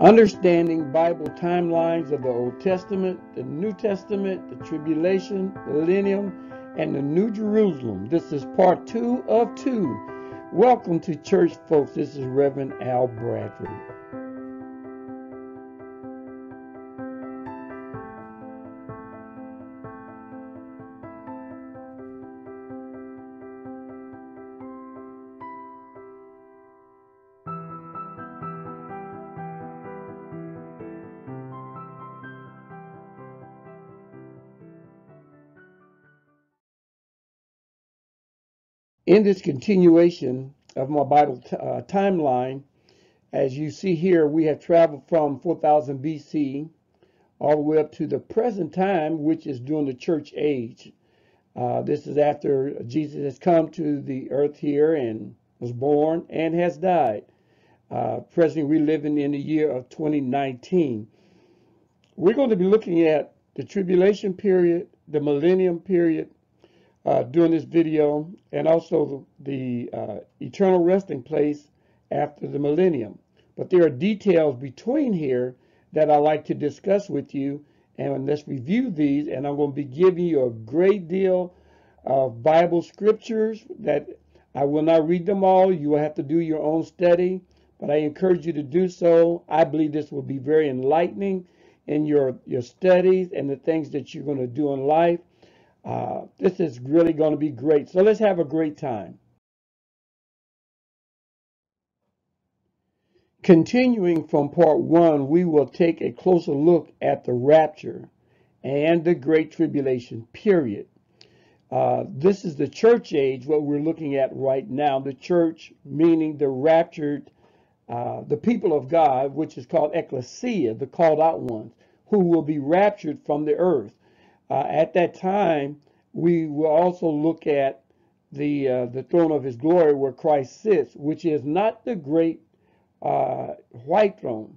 Understanding Bible timelines of the Old Testament, the New Testament, the Tribulation, Millennium, and the New Jerusalem. This is part two of two. Welcome to church, folks. This is Reverend Al Bradford. In this continuation of my Bible uh, timeline, as you see here, we have traveled from 4000 BC all the way up to the present time, which is during the church age. Uh, this is after Jesus has come to the earth here and was born and has died. Uh, presently, we're living in the year of 2019. We're going to be looking at the tribulation period, the millennium period, uh, during this video and also the, uh, eternal resting place after the millennium. But there are details between here that I like to discuss with you and let's review these and I'm going to be giving you a great deal of Bible scriptures that I will not read them all. You will have to do your own study, but I encourage you to do so. I believe this will be very enlightening in your, your studies and the things that you're going to do in life. Uh, this is really going to be great. So let's have a great time. Continuing from part one, we will take a closer look at the rapture and the Great Tribulation period. Uh, this is the church age, what we're looking at right now. The church, meaning the raptured, uh, the people of God, which is called ecclesia, the called out ones, who will be raptured from the earth. Uh, at that time, we will also look at the uh, the throne of His glory, where Christ sits, which is not the great uh, white throne,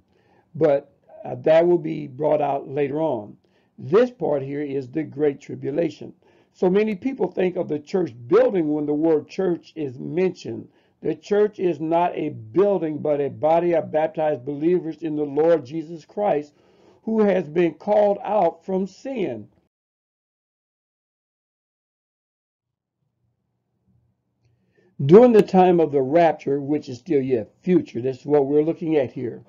but uh, that will be brought out later on. This part here is the Great Tribulation. So many people think of the church building when the word church is mentioned. The church is not a building, but a body of baptized believers in the Lord Jesus Christ who has been called out from sin. During the time of the rapture, which is still yet future, this is what we're looking at here.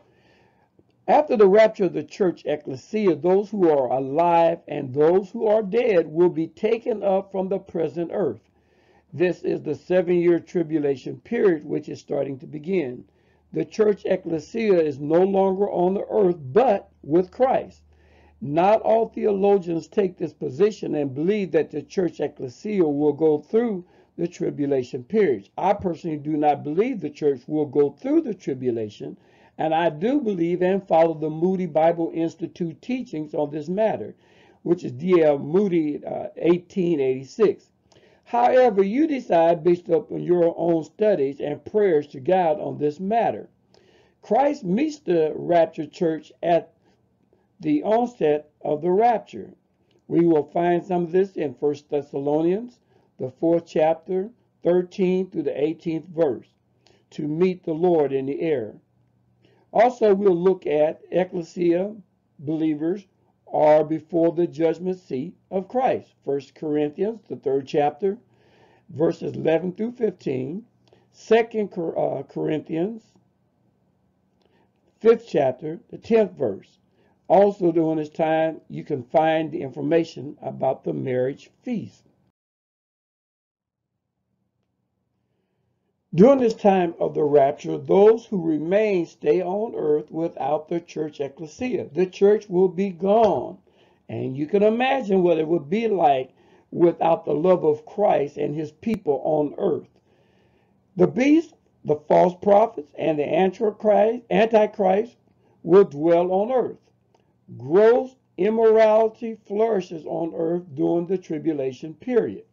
After the rapture of the church ecclesia, those who are alive and those who are dead will be taken up from the present earth. This is the seven year tribulation period, which is starting to begin. The church ecclesia is no longer on the earth, but with Christ. Not all theologians take this position and believe that the church ecclesia will go through the tribulation periods. I personally do not believe the church will go through the tribulation, and I do believe and follow the Moody Bible Institute teachings on this matter, which is D.L. Moody uh, 1886. However, you decide based upon your own studies and prayers to God on this matter. Christ meets the raptured church at the onset of the rapture. We will find some of this in 1 Thessalonians the fourth chapter, 13 through the 18th verse, to meet the Lord in the air. Also, we'll look at ecclesia believers are before the judgment seat of Christ. 1 Corinthians, the third chapter, verses 11 through 15. 2 uh, Corinthians, fifth chapter, the 10th verse. Also, during this time, you can find the information about the marriage feast. During this time of the rapture, those who remain stay on earth without the church ecclesia. The church will be gone. And you can imagine what it would be like without the love of Christ and his people on earth. The beast, the false prophets, and the Antichrist, Antichrist will dwell on earth. Gross immorality flourishes on earth during the tribulation period.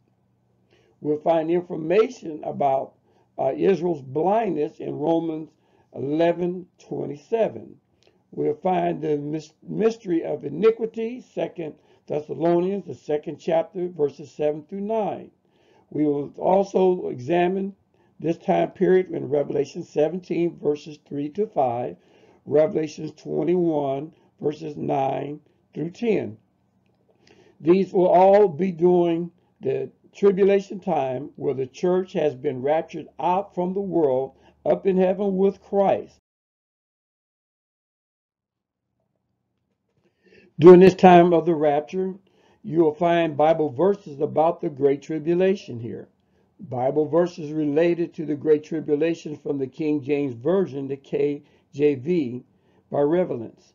We'll find information about uh, Israel's blindness in Romans 11 27. We'll find the mystery of iniquity, Second Thessalonians, the second chapter, verses 7 through 9. We will also examine this time period in Revelation 17, verses 3 to 5, Revelations 21, verses 9 through 10. These will all be during the tribulation time where the church has been raptured out from the world up in heaven with Christ. During this time of the rapture, you will find Bible verses about the Great Tribulation here. Bible verses related to the Great Tribulation from the King James Version, the KJV, by relevance.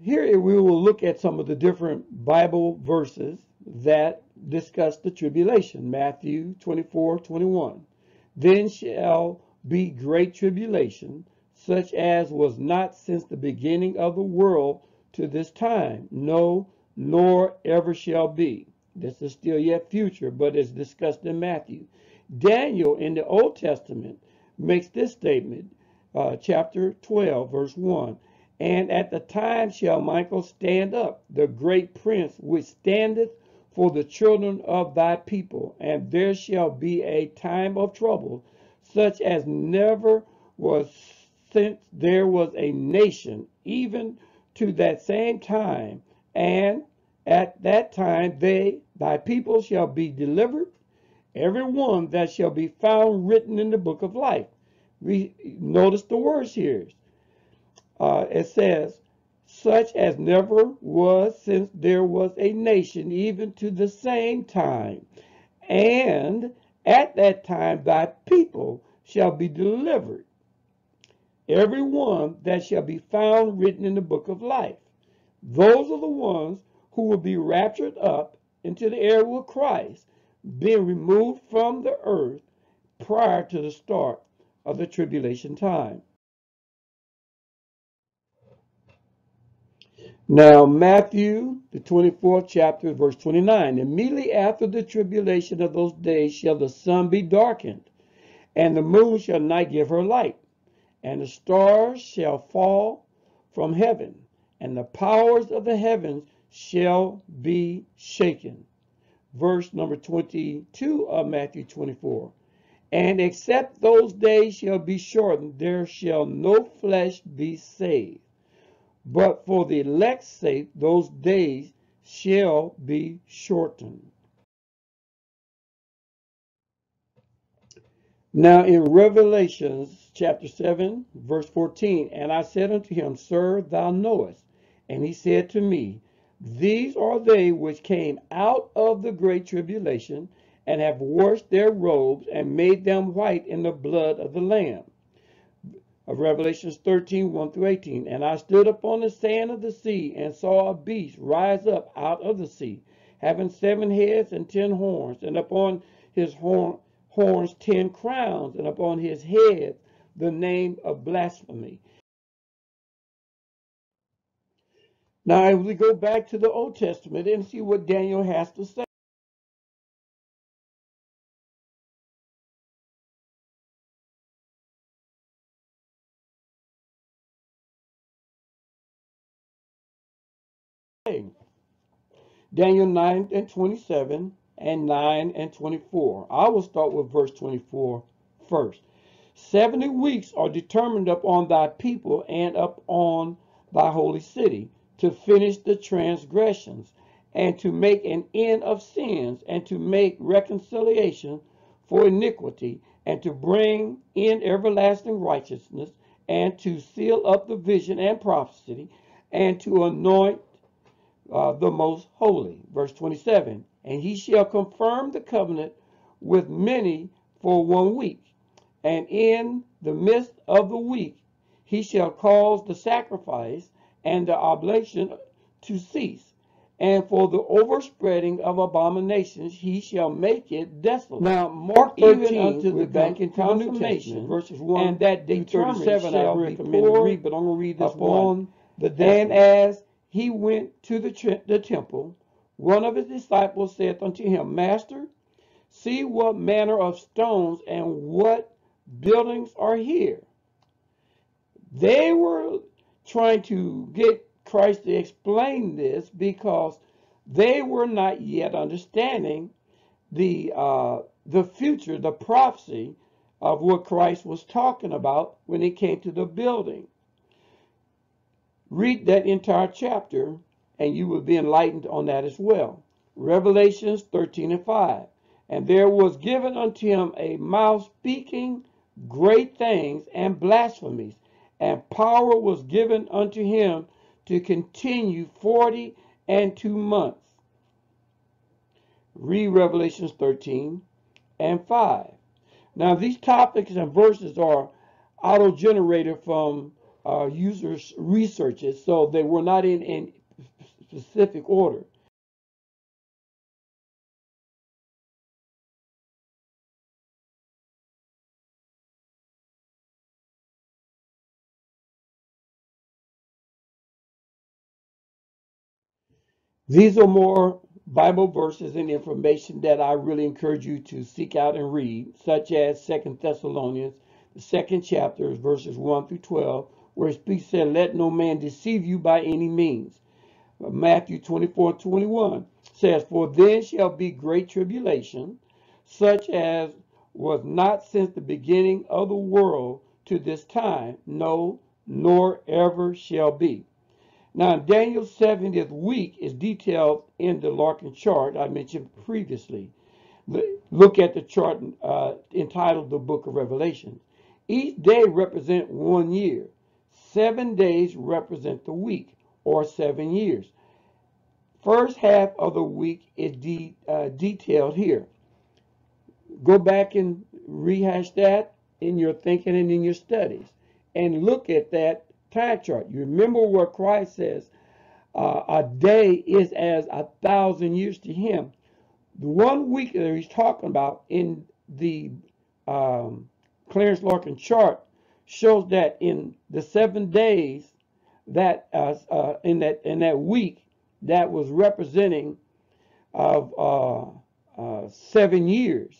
Here we will look at some of the different Bible verses that discuss the tribulation. Matthew 24, 21. Then shall be great tribulation, such as was not since the beginning of the world to this time, no, nor ever shall be. This is still yet future, but is discussed in Matthew. Daniel in the Old Testament makes this statement, uh, chapter 12, verse 1. And at the time shall Michael stand up, the great prince which standeth for the children of thy people, and there shall be a time of trouble, such as never was since there was a nation, even to that same time. And at that time they, thy people, shall be delivered, every one that shall be found written in the book of life. We notice the words here. Uh, it says, such as never was since there was a nation, even to the same time. And at that time thy people shall be delivered, every one that shall be found written in the book of life. Those are the ones who will be raptured up into the air with Christ, being removed from the earth prior to the start of the tribulation time. Now, Matthew, the 24th chapter, verse 29. Immediately after the tribulation of those days shall the sun be darkened, and the moon shall not give her light, and the stars shall fall from heaven, and the powers of the heavens shall be shaken. Verse number 22 of Matthew 24. And except those days shall be shortened, there shall no flesh be saved. But for the elect's sake, those days shall be shortened. Now in Revelations chapter 7, verse 14, And I said unto him, Sir, thou knowest. And he said to me, These are they which came out of the great tribulation, and have washed their robes, and made them white in the blood of the Lamb of Revelations 13, 1 through 18. And I stood upon the sand of the sea and saw a beast rise up out of the sea, having seven heads and ten horns, and upon his horn, horns ten crowns, and upon his head the name of blasphemy. Now, if we go back to the Old Testament and see what Daniel has to say. Daniel 9 and 27 and 9 and 24. I will start with verse 24 first. 70 weeks are determined upon thy people and upon thy holy city to finish the transgressions and to make an end of sins and to make reconciliation for iniquity and to bring in everlasting righteousness and to seal up the vision and prophecy and to anoint uh, the most holy. Verse 27 And he shall confirm the covenant with many for one week, and in the midst of the week he shall cause the sacrifice and the oblation to cease. And for the overspreading of abominations, he shall make it desolate. Now, Mark 13, even unto the back the New Testament, verses 1 and that day 37 I recommend to read, but I'm going to read this one. The and as he went to the, the temple, one of his disciples said unto him, Master, see what manner of stones and what buildings are here. They were trying to get Christ to explain this because they were not yet understanding the uh, the future, the prophecy of what Christ was talking about when he came to the building. Read that entire chapter and you will be enlightened on that as well. Revelations 13 and 5. And there was given unto him a mouth speaking great things and blasphemies, and power was given unto him to continue forty and two months. Read Revelations 13 and 5. Now, these topics and verses are auto generated from uh, users' researches, so they were not in, in specific order. These are more Bible verses and information that I really encourage you to seek out and read, such as Second Thessalonians, the second chapter, verses 1 through 12, where it speaks said, Let no man deceive you by any means. Matthew 24 21 says, For then shall be great tribulation, such as was not since the beginning of the world to this time, no, nor ever shall be. Now, Daniel's 70th week is detailed in the Larkin chart I mentioned previously. Look at the chart uh, entitled The Book of Revelation. Each day represents one year. Seven days represent the week, or seven years. First half of the week is de uh, detailed here. Go back and rehash that in your thinking and in your studies. And look at that time chart. You remember what Christ says, uh, a day is as a thousand years to him. The one week that he's talking about in the um, Clarence Larkin chart shows that in the seven days that uh, uh, in that in that week that was representing of uh, uh seven years.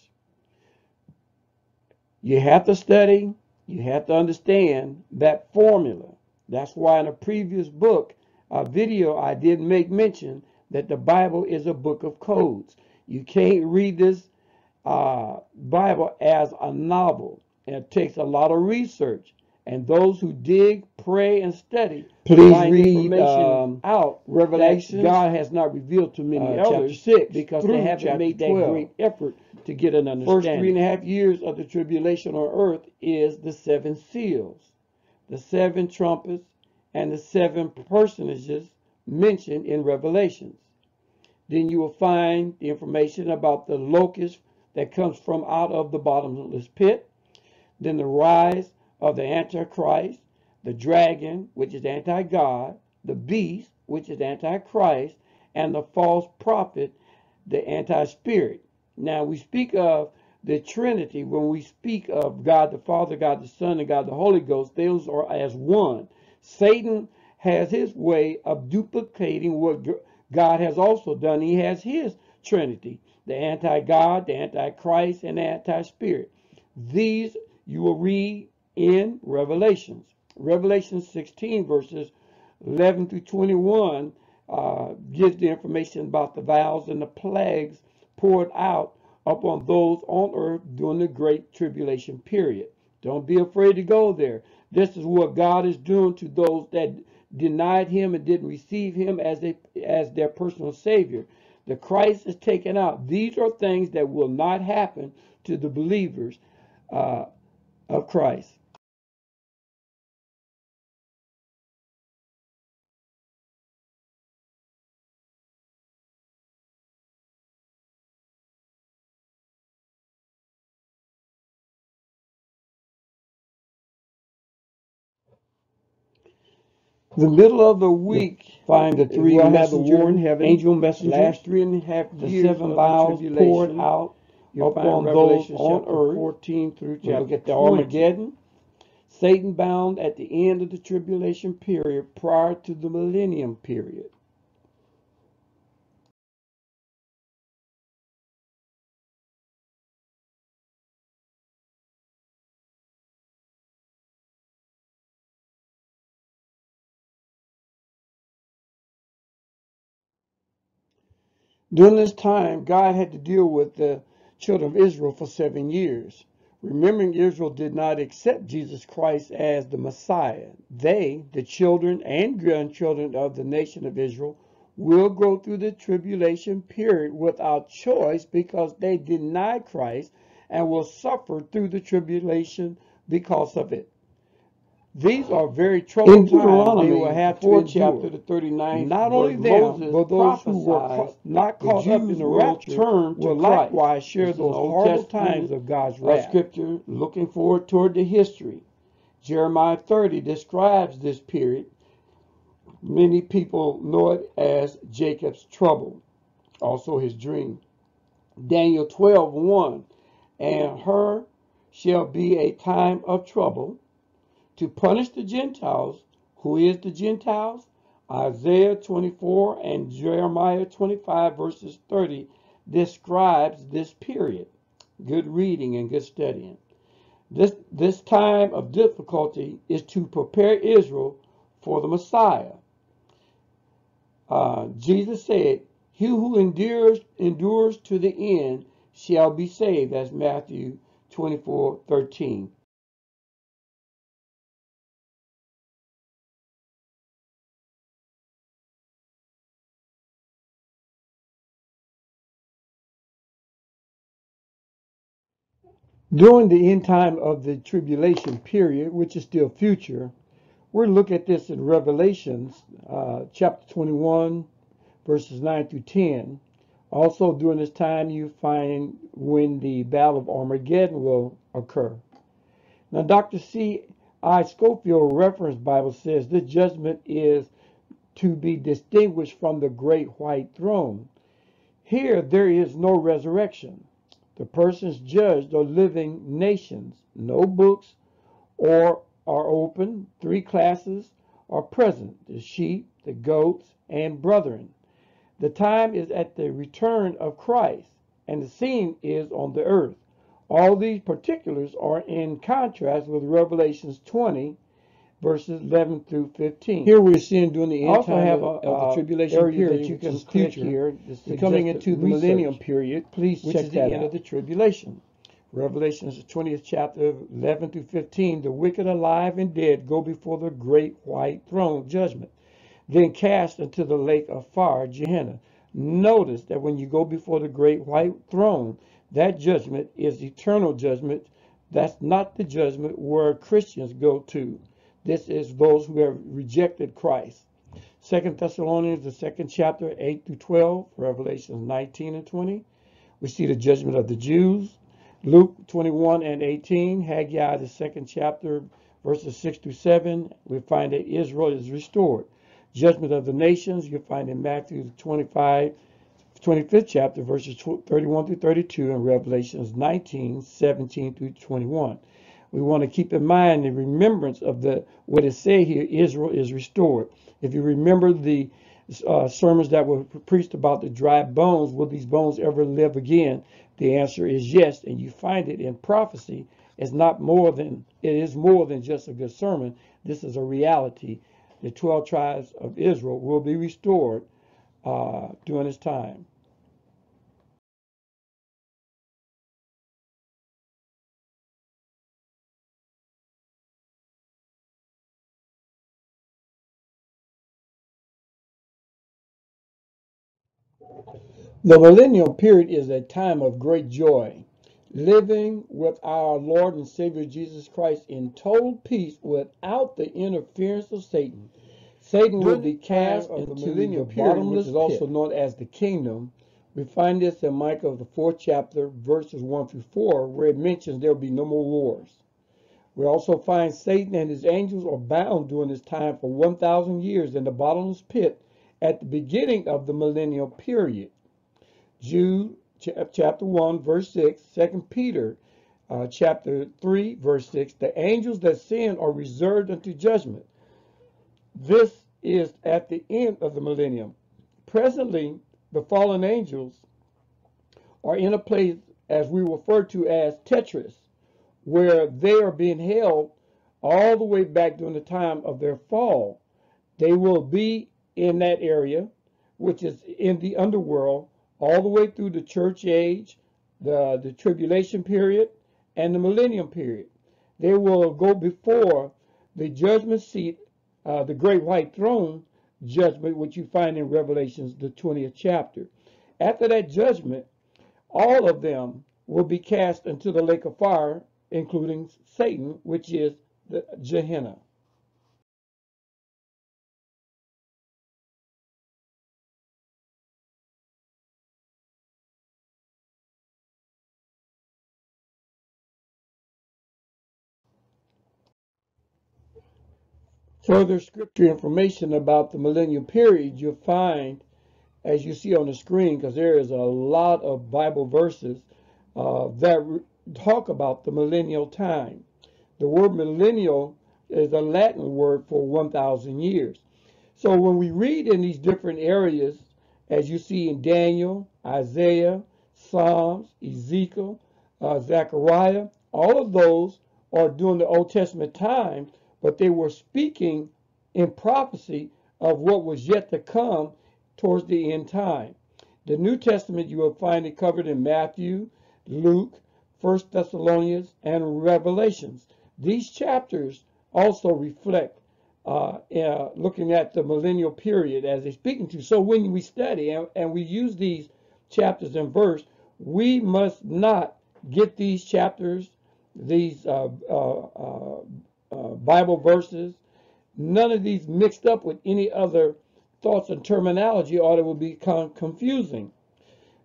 You have to study. You have to understand that formula. That's why in a previous book, a video, I did make mention that the Bible is a book of codes. You can't read this uh, Bible as a novel. And it takes a lot of research. And those who dig, pray, and study, please read um, out Revelation. God has not revealed to many uh, elders six, because they haven't made that 12. great effort to get an understanding. First three and a half years of the tribulation on earth is the seven seals the seven trumpets, and the seven personages mentioned in Revelations. Then you will find the information about the locust that comes from out of the bottomless pit, then the rise of the Antichrist, the dragon, which is anti God, the beast, which is antichrist, and the false prophet, the anti spirit. Now we speak of the Trinity, when we speak of God the Father, God the Son, and God the Holy Ghost, those are as one. Satan has his way of duplicating what God has also done. He has his Trinity the anti God, the anti Christ, and the anti Spirit. These you will read in Revelations. Revelation 16, verses 11 through 21, uh, gives the information about the vows and the plagues poured out upon those on earth during the great tribulation period. Don't be afraid to go there. This is what God is doing to those that denied him and didn't receive him as a as their personal savior. The Christ is taken out. These are things that will not happen to the believers uh, of Christ. The middle of the week, find the three we'll messenger, in heaven, angel messenger, last three and a half the seven vials poured out upon those on earth. 14 through chapter. Look at the Armageddon. Satan bound at the end of the tribulation period prior to the millennium period. During this time, God had to deal with the children of Israel for seven years. Remembering Israel did not accept Jesus Christ as the Messiah. They, the children and grandchildren of the nation of Israel, will go through the tribulation period without choice because they deny Christ and will suffer through the tribulation because of it. These are very troubled In Deuteronomy, times they will have to 4 endure. chapter the 39th Not only them, Moses but those who were not caught up in the rapture turn to will likewise share those horrible times of God's wrath. scripture looking forward toward the history. Jeremiah 30 describes this period. Many people know it as Jacob's trouble, also his dream. Daniel 12 1 And her shall be a time of trouble to punish the Gentiles. Who is the Gentiles? Isaiah 24 and Jeremiah 25, verses 30, describes this period. Good reading and good studying. This, this time of difficulty is to prepare Israel for the Messiah. Uh, Jesus said, He who endures, endures to the end shall be saved. That's Matthew 24 13. During the end time of the tribulation period, which is still future, we're look at this in Revelations uh, chapter 21, verses 9 through 10. Also, during this time, you find when the Battle of Armageddon will occur. Now, Dr. C. I. Scofield Reference Bible says this judgment is to be distinguished from the great white throne. Here, there is no resurrection. The persons judged are living nations. No books or are open. Three classes are present the sheep, the goats, and brethren. The time is at the return of Christ, and the scene is on the earth. All these particulars are in contrast with Revelations 20, verses 11 through 15. Here we're seeing during the end also time have of, a, of uh, the tribulation area period, that you can click future. here. Coming into the millennium period. Please which check is the that end out. of the tribulation. Revelations, the 20th chapter, 11 through 15. The wicked, alive, and dead go before the great white throne judgment, then cast into the lake of fire, Gehenna. Notice that when you go before the great white throne, that judgment is eternal judgment. That's not the judgment where Christians go to. This is those who have rejected Christ. Second Thessalonians, the second chapter, 8 through 12, Revelations 19 and 20. We see the judgment of the Jews. Luke 21 and 18, Haggai, the second chapter, verses 6 through 7, we find that Israel is restored. Judgment of the nations, you find in Matthew 25, 25th chapter, verses 31 through 32, and Revelations 19, 17 through 21. We want to keep in mind the remembrance of the what is said here Israel is restored. If you remember the uh, sermons that were preached about the dry bones, will these bones ever live again? The answer is yes, and you find it in prophecy. It's not more than it is more than just a good sermon. This is a reality. The 12 tribes of Israel will be restored uh, during this time. The millennial period is a time of great joy, living with our Lord and Savior Jesus Christ in total peace without the interference of Satan. Satan will be cast into the millennial period, which is also also known as the kingdom. We find this in Micah, the fourth chapter, verses 1 through 4, where it mentions there will be no more wars. We also find Satan and his angels are bound during this time for 1,000 years in the bottomless pit at the beginning of the millennial period. Jude chapter 1, verse 6, 2 Peter uh, chapter 3, verse 6, the angels that sin are reserved unto judgment. This is at the end of the millennium. Presently, the fallen angels are in a place as we refer to as Tartarus, where they are being held all the way back during the time of their fall. They will be in that area, which is in the underworld, all the way through the church age, the, the tribulation period, and the millennium period. They will go before the judgment seat, uh, the great white throne judgment, which you find in Revelations, the 20th chapter. After that judgment, all of them will be cast into the lake of fire, including Satan, which is the Gehenna. Further scripture information about the millennial period you'll find as you see on the screen because there is a lot of Bible verses uh, that talk about the millennial time. The word millennial is a Latin word for 1,000 years. So when we read in these different areas, as you see in Daniel, Isaiah, Psalms, Ezekiel, uh, Zechariah, all of those are during the Old Testament time but they were speaking in prophecy of what was yet to come towards the end time. The New Testament you will find it covered in Matthew, Luke, First Thessalonians, and Revelations. These chapters also reflect uh, uh, looking at the millennial period as they're speaking to. So when we study and, and we use these chapters and verse, we must not get these chapters, these uh, uh, Bible verses, none of these mixed up with any other thoughts and terminology, or it will become confusing.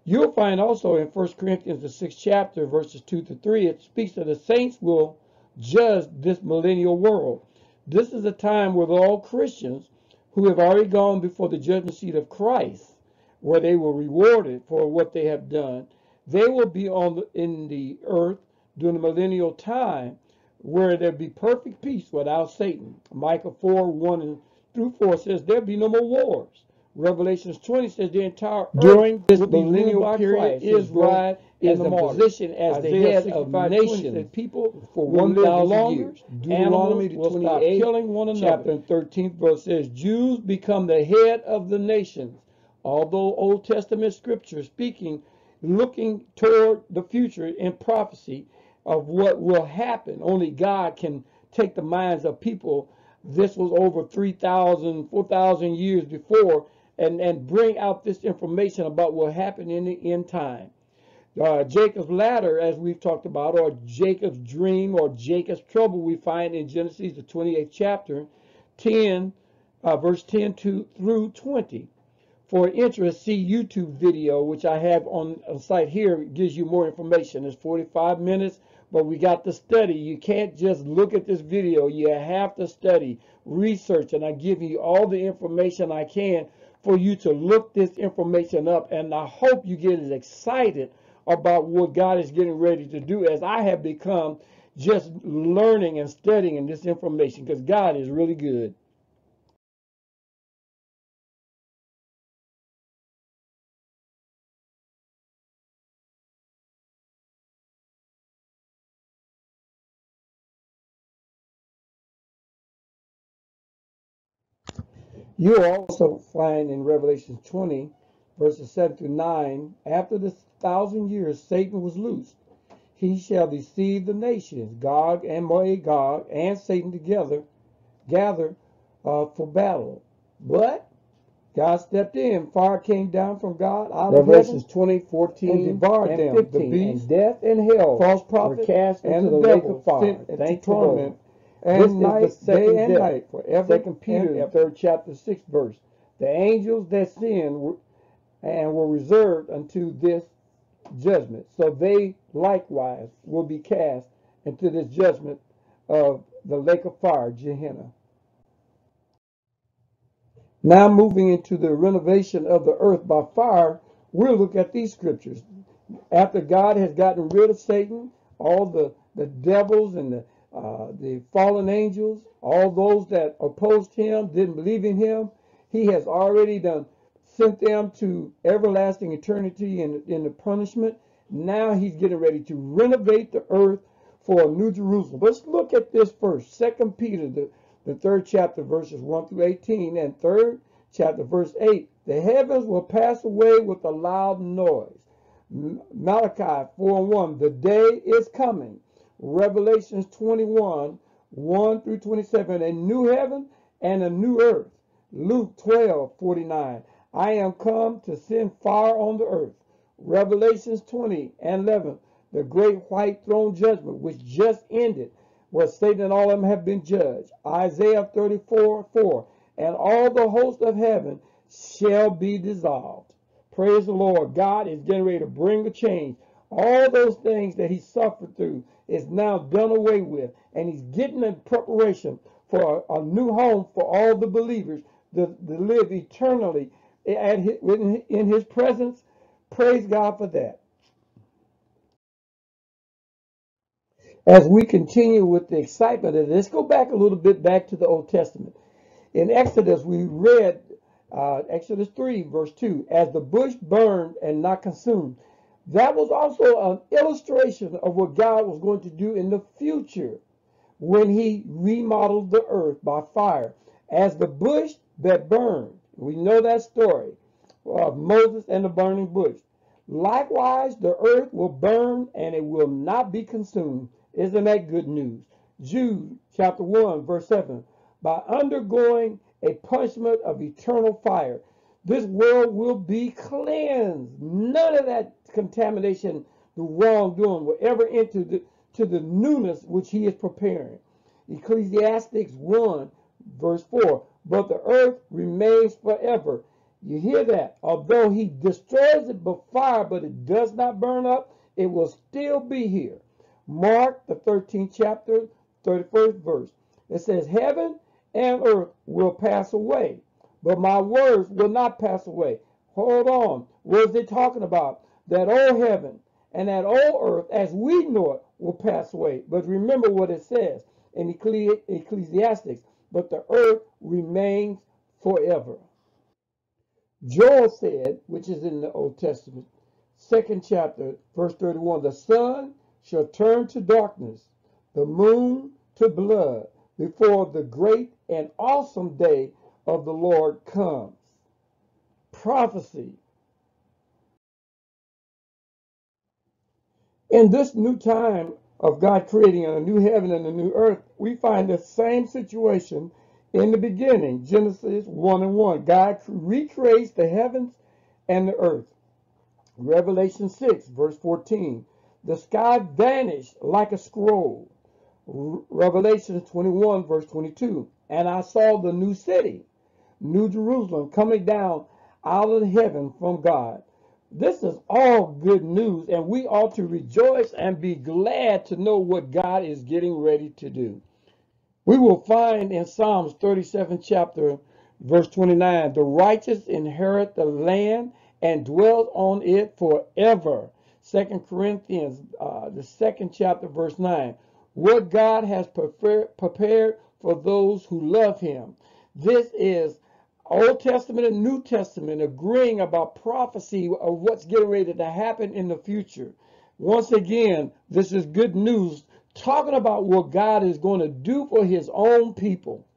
You'll find also in 1 Corinthians, the sixth chapter, verses 2 to 3, it speaks that the saints will judge this millennial world. This is a time where all Christians who have already gone before the judgment seat of Christ, where they were rewarded for what they have done, they will be on the, in the earth during the millennial time where there be perfect peace without Satan. Micah 4 1 through 4 says there be no more wars. Revelations 20 says the entire during this millennial period Israel is in the position as Isaiah the head of nations and people for 1,000 years. Deuteronomy will stop killing one another. Chapter 13 verse says Jews become the head of the nations. Although Old Testament scripture speaking, looking toward the future in prophecy, of what will happen. Only God can take the minds of people. This was over 3,000, 4,000 years before and, and bring out this information about what happened in the end time. Uh, Jacob's ladder, as we've talked about, or Jacob's dream or Jacob's trouble, we find in Genesis, the 28th chapter, 10, uh, verse 10 to, through 20. For interest, see YouTube video, which I have on a site here. It gives you more information. It's 45 minutes but we got to study. You can't just look at this video. You have to study, research, and I give you all the information I can for you to look this information up. And I hope you get as excited about what God is getting ready to do as I have become just learning and studying this information because God is really good. You also find in Revelation 20, verses 7 through 9, after the thousand years Satan was loosed, he shall deceive the nations, Gog and Magog, and Satan together, gather uh, for battle. But God stepped in. Fire came down from God out Revelations of heaven 20, 14, and devoured and them. 15, the beast, and death and hell, false prophets, were cast and into the, the lake of fire. Thank torment and night, is the second day and death. night, forever. Second Peter, third chapter, sixth verse. The angels that sinned were, and were reserved unto this judgment. So they likewise will be cast into this judgment of the lake of fire, Gehenna. Now moving into the renovation of the earth by fire, we'll look at these scriptures. After God has gotten rid of Satan, all the, the devils and the uh, the fallen angels, all those that opposed him, didn't believe in him, he has already done sent them to everlasting eternity in, in the punishment. Now he's getting ready to renovate the earth for a new Jerusalem. Let's look at this first. Second Peter, the, the third chapter, verses 1 through 18, and third chapter, verse 8. The heavens will pass away with a loud noise. Malachi 4 and 1. The day is coming Revelations 21, 1 through 27, a new heaven and a new earth. Luke 12, 49, I am come to send fire on the earth. Revelations 20 and 11, the great white throne judgment, which just ended, where Satan and all of them have been judged. Isaiah 34, 4, and all the host of heaven shall be dissolved. Praise the Lord. God is getting ready to bring a change. All those things that he suffered through is now done away with, and he's getting in preparation for a, a new home for all the believers to, to live eternally at his, in his presence. Praise God for that. As we continue with the excitement of this, go back a little bit back to the Old Testament. In Exodus, we read uh, Exodus 3, verse 2, as the bush burned and not consumed. That was also an illustration of what God was going to do in the future when he remodeled the earth by fire. As the bush that burned, we know that story of Moses and the burning bush. Likewise, the earth will burn and it will not be consumed. Isn't that good news? Jude chapter 1, verse 7. By undergoing a punishment of eternal fire, this world will be cleansed. None of that contamination, the wrongdoing will ever enter the, to the newness which he is preparing. Ecclesiastics 1, verse 4. But the earth remains forever. You hear that? Although he destroys it by fire, but it does not burn up, it will still be here. Mark, the 13th chapter, 31st verse. It says, Heaven and earth will pass away, but my words will not pass away. Hold on. What is it talking about? That old heaven and that old earth, as we know it, will pass away. But remember what it says in Ecclesiastics, but the earth remains forever. Joel said, which is in the Old Testament, second chapter, verse 31, the sun shall turn to darkness, the moon to blood, before the great and awesome day of the Lord comes. Prophecy. In this new time of God creating a new heaven and a new earth, we find the same situation in the beginning. Genesis 1 and 1. God recreates the heavens and the earth. Revelation 6, verse 14. The sky vanished like a scroll. Revelation 21, verse 22. And I saw the new city, New Jerusalem, coming down out of heaven from God. This is all good news, and we ought to rejoice and be glad to know what God is getting ready to do. We will find in Psalms 37, chapter, verse 29, the righteous inherit the land and dwell on it forever. Second Corinthians, uh, the second chapter, verse 9. What God has prepared for those who love him. This is Old Testament and New Testament agreeing about prophecy of what's getting ready to happen in the future. Once again, this is good news talking about what God is going to do for his own people.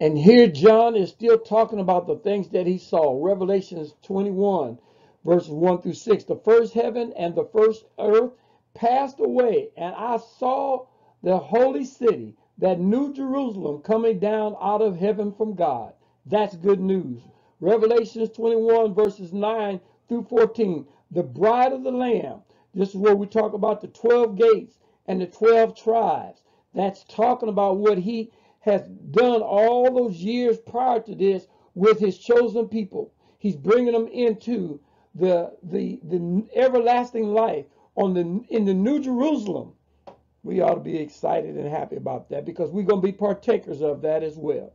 And here John is still talking about the things that he saw. Revelations 21, verses 1 through 6. The first heaven and the first earth passed away, and I saw the holy city, that new Jerusalem, coming down out of heaven from God. That's good news. Revelations 21, verses 9 through 14. The bride of the Lamb. This is where we talk about the 12 gates and the 12 tribes. That's talking about what he has done all those years prior to this with his chosen people. He's bringing them into the the the everlasting life on the in the New Jerusalem. We ought to be excited and happy about that because we're going to be partakers of that as well.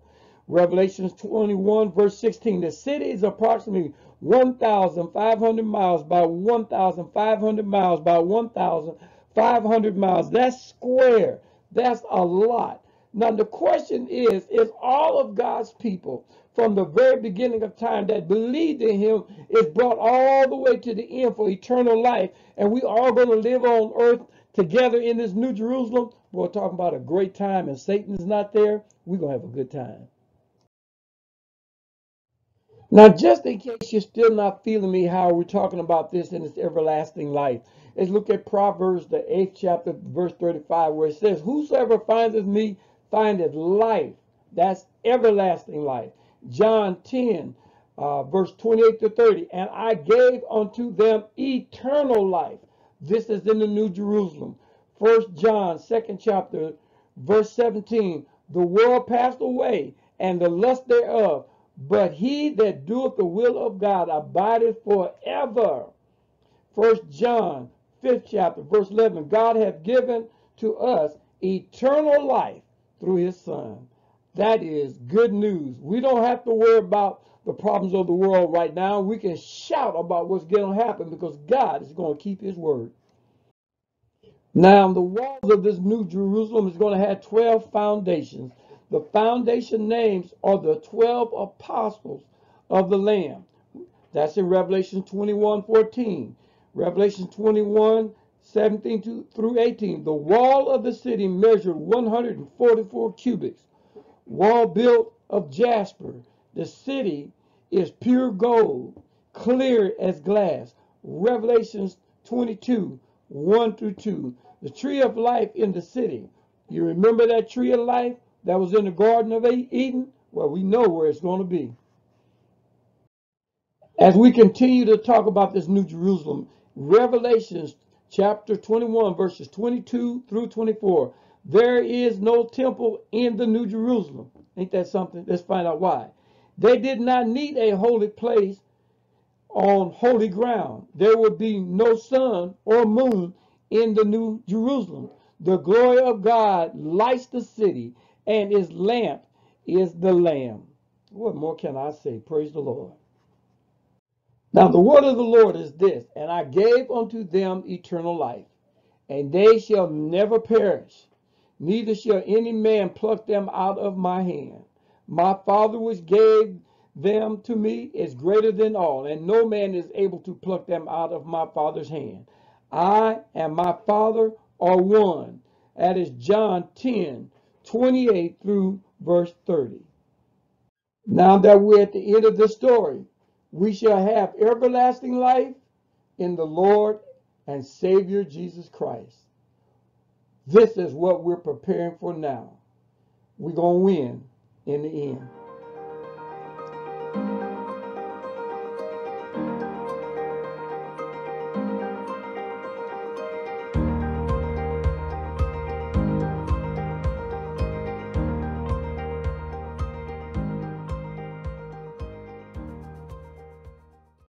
Revelations 21 verse 16. The city is approximately 1,500 miles by 1,500 miles by 1,500 miles. That's square. That's a lot. Now the question is, is all of God's people from the very beginning of time that believed in him is brought all the way to the end for eternal life. And we are going to live on earth together in this new Jerusalem. We're talking about a great time and Satan is not there. We're going to have a good time. Now, just in case you're still not feeling me, how we're talking about this in this everlasting life, let's look at Proverbs, the eighth chapter, verse 35, where it says, Whosoever findeth me findeth life. That's everlasting life. John 10, uh, verse 28 to 30. And I gave unto them eternal life. This is in the New Jerusalem. First John, second chapter, verse 17. The world passed away, and the lust thereof but he that doeth the will of God abideth forever. First John, fifth chapter, verse 11. God hath given to us eternal life through his Son. That is good news. We don't have to worry about the problems of the world right now. We can shout about what's going to happen because God is going to keep his word. Now, the walls of this new Jerusalem is going to have 12 foundations. The foundation names are the 12 apostles of the Lamb. That's in Revelation 21 14. Revelation 21 17 through 18. The wall of the city measured 144 cubits. Wall built of jasper. The city is pure gold, clear as glass. Revelations 22 1 through 2. The tree of life in the city. You remember that tree of life? That was in the Garden of Eden? Well, we know where it's going to be. As we continue to talk about this New Jerusalem, Revelations chapter 21, verses 22 through 24, there is no temple in the New Jerusalem. Ain't that something? Let's find out why. They did not need a holy place on holy ground. There would be no sun or moon in the New Jerusalem. The glory of God lights the city and his lamp is the Lamb. What more can I say? Praise the Lord. Now, the word of the Lord is this And I gave unto them eternal life, and they shall never perish, neither shall any man pluck them out of my hand. My Father, which gave them to me, is greater than all, and no man is able to pluck them out of my Father's hand. I and my Father are one. That is John 10, 28 through verse 30. Now that we're at the end of the story, we shall have everlasting life in the Lord and Savior Jesus Christ. This is what we're preparing for now. We're going to win in the end.